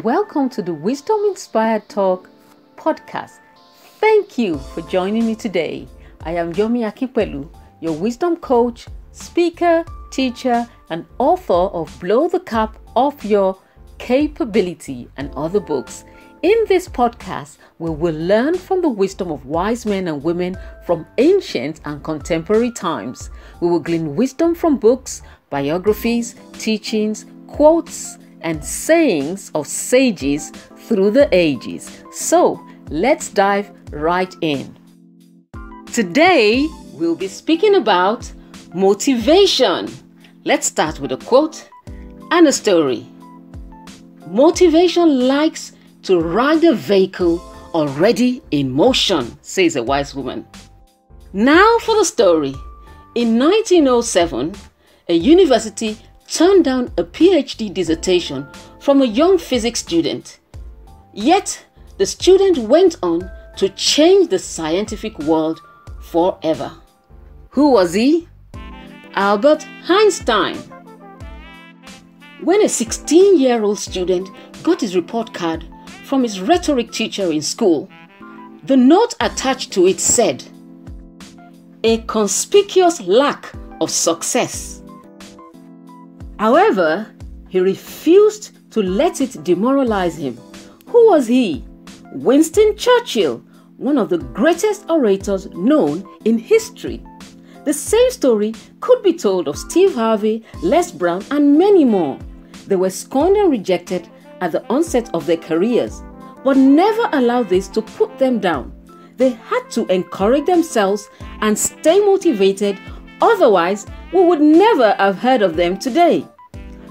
Welcome to the Wisdom Inspired Talk podcast. Thank you for joining me today. I am Yomi Akinpelu, your wisdom coach, speaker, teacher, and author of Blow the Cap Off Your Capability and other books. In this podcast, we will learn from the wisdom of wise men and women from ancient and contemporary times. We will glean wisdom from books, biographies, teachings, quotes, and sayings of sages through the ages. So, let's dive right in. Today, we'll be speaking about motivation. Let's start with a quote and a story. Motivation likes to ride a vehicle already in motion, says a wise woman. Now for the story. In 1907, a university turned down a PhD dissertation from a young physics student. Yet, the student went on to change the scientific world forever. Who was he? Albert Einstein. When a 16 year old student got his report card from his rhetoric teacher in school, the note attached to it said, A conspicuous lack of success. However, he refused to let it demoralize him. Who was he? Winston Churchill, one of the greatest orators known in history. The same story could be told of Steve Harvey, Les Brown, and many more. They were scorned and rejected at the onset of their careers, but never allowed this to put them down. They had to encourage themselves and stay motivated, otherwise, we would never have heard of them today.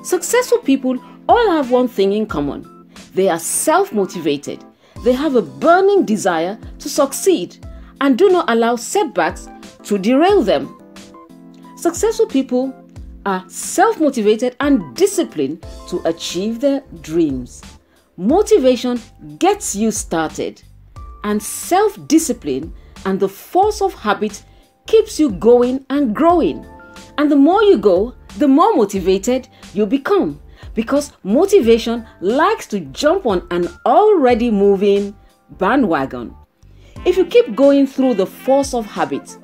Successful people all have one thing in common they are self motivated. They have a burning desire to succeed and do not allow setbacks to derail them. Successful people are self motivated and disciplined to achieve their dreams. Motivation gets you started, and self discipline and the force of habit keeps you going and growing. And the more you go, the more motivated you become because motivation likes to jump on an already moving bandwagon. If you keep going through the force of habit,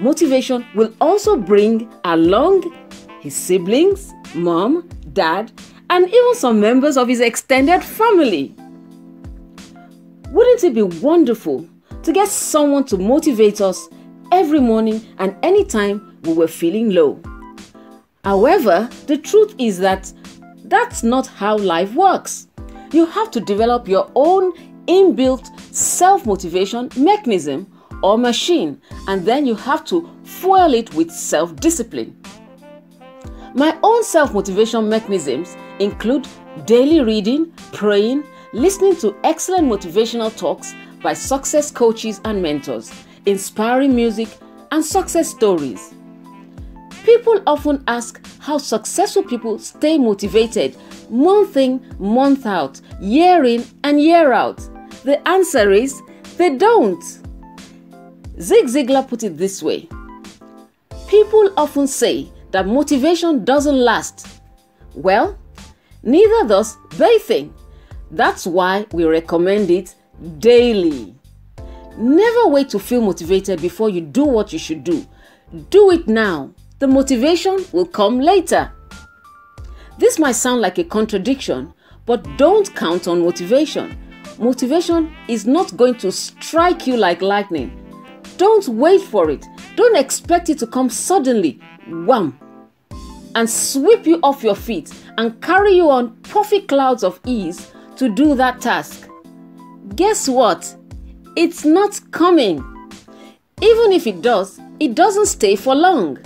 motivation will also bring along his siblings, mom, dad, and even some members of his extended family. Wouldn't it be wonderful to get someone to motivate us every morning and anytime we were feeling low? However, the truth is that that's not how life works. You have to develop your own inbuilt self motivation mechanism or machine, and then you have to fuel it with self discipline. My own self motivation mechanisms include daily reading, praying, listening to excellent motivational talks by success coaches and mentors, inspiring music, and success stories. People often ask how successful people stay motivated month in, month out, year in, and year out. The answer is they don't. Zig Ziglar put it this way People often say that motivation doesn't last. Well, neither does bathing. That's why we recommend it daily. Never wait to feel motivated before you do what you should do. Do it now. The motivation will come later. This might sound like a contradiction, but don't count on motivation. Motivation is not going to strike you like lightning. Don't wait for it. Don't expect it to come suddenly, wham, and sweep you off your feet and carry you on puffy clouds of ease to do that task. Guess what? It's not coming. Even if it does, it doesn't stay for long.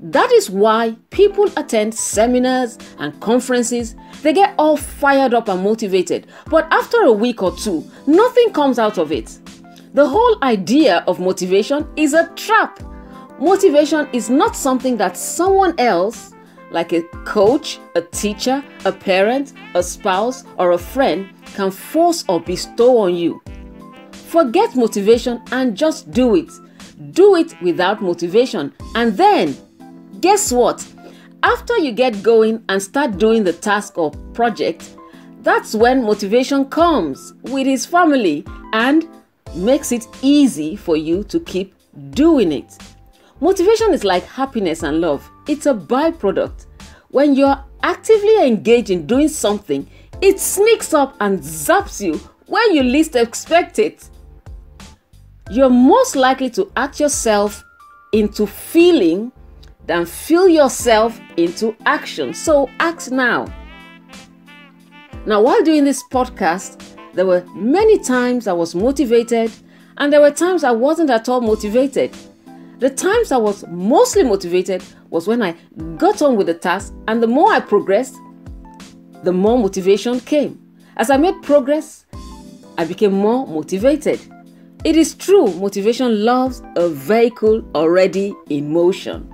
That is why people attend seminars and conferences. They get all fired up and motivated, but after a week or two, nothing comes out of it. The whole idea of motivation is a trap. Motivation is not something that someone else, like a coach, a teacher, a parent, a spouse, or a friend, can force or bestow on you. Forget motivation and just do it. Do it without motivation, and then Guess what? After you get going and start doing the task or project, that's when motivation comes with his family and makes it easy for you to keep doing it. Motivation is like happiness and love, it's a byproduct. When you're actively engaged in doing something, it sneaks up and zaps you when you least expect it. You're most likely to act yourself into feeling than feel yourself into action. So act now. Now, while doing this podcast, there were many times I was motivated, and there were times I wasn't at all motivated. The times I was mostly motivated was when I got on with the task, and the more I progressed, the more motivation came. As I made progress, I became more motivated. It is true, motivation loves a vehicle already in motion.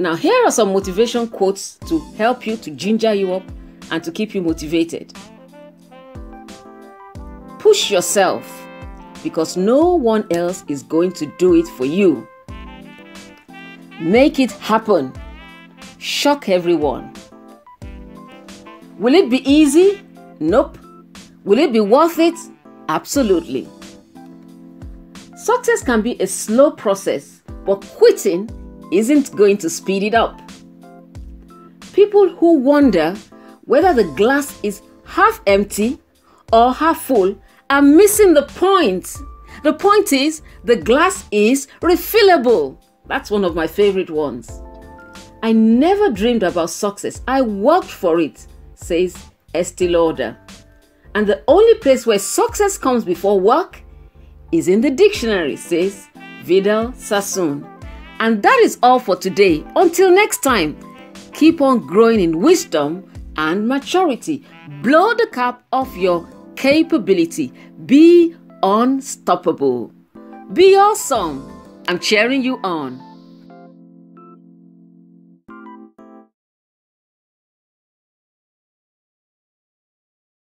Now, here are some motivation quotes to help you to ginger you up and to keep you motivated. Push yourself because no one else is going to do it for you. Make it happen. Shock everyone. Will it be easy? Nope. Will it be worth it? Absolutely. Success can be a slow process, but quitting isn't going to speed it up. People who wonder whether the glass is half empty or half full are missing the point. The point is the glass is refillable. That's one of my favorite ones. I never dreamed about success. I worked for it, says Estee Lauder. And the only place where success comes before work is in the dictionary, says Vidal Sassoon. And that is all for today. Until next time, keep on growing in wisdom and maturity. Blow the cap off your capability. Be unstoppable. Be awesome. I'm cheering you on.